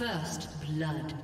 First blood.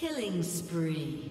Killing spree.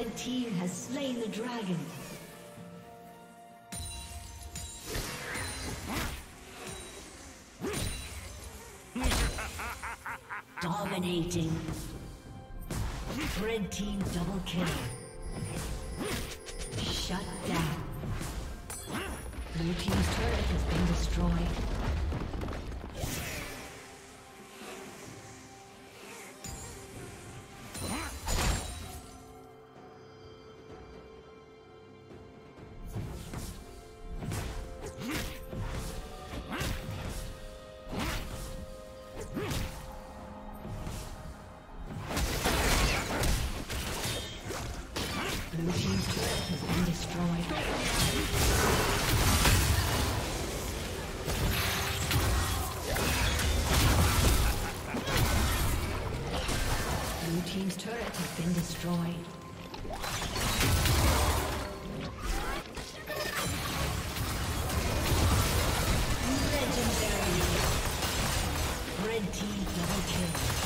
Red team has slain the dragon. Dominating. Red team double kill. Shut down. Blue team's turret has been destroyed. team's turret has been destroyed. Legendary. Red team double kill.